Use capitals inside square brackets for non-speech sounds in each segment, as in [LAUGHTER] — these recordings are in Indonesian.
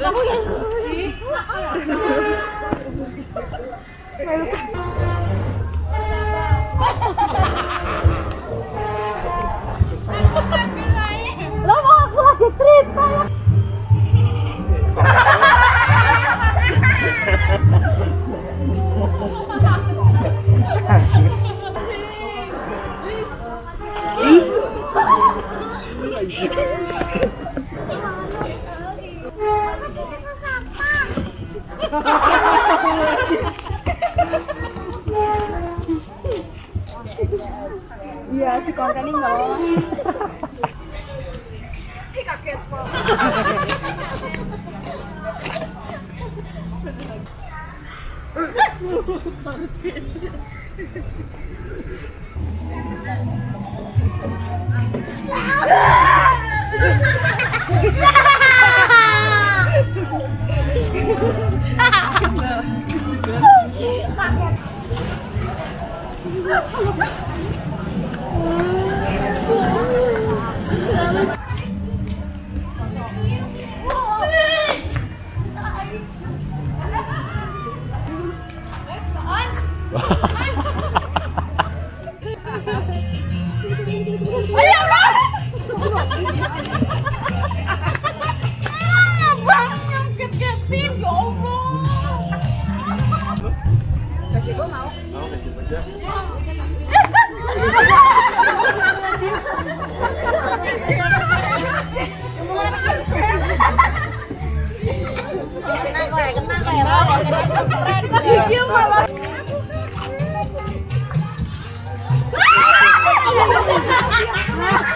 Aku yang Iya, di kontenin dong. Bang,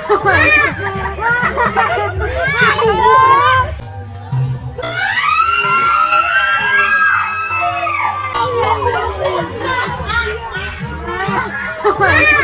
Oh, my God.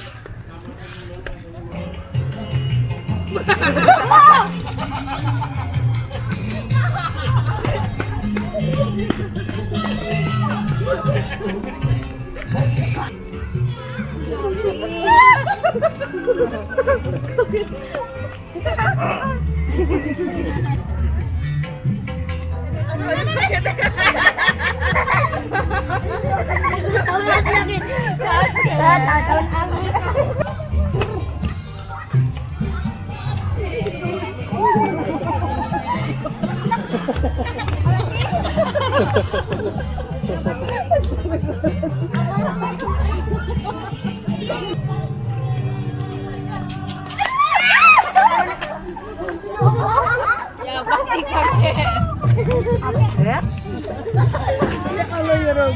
Ah! 아, 솔직하게. 그래? 알로 여러분.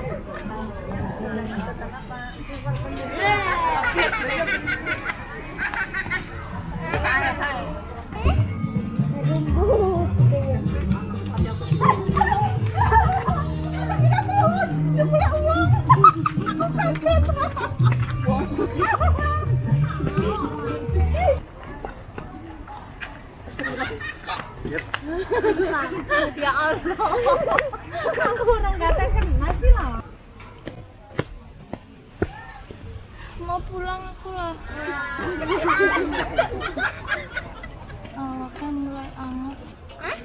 ya Allah aku orang gak kena sih lah. Mau pulang aku lah. Oh, Awaknya mulai anget. Hah?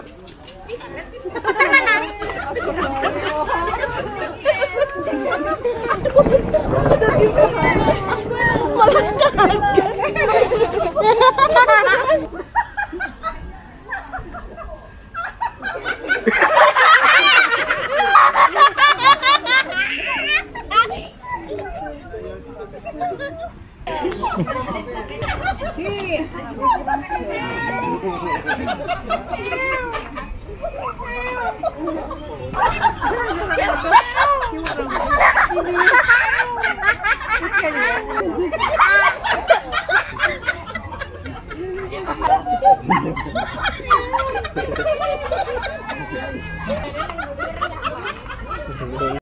my god! [LAUGHS]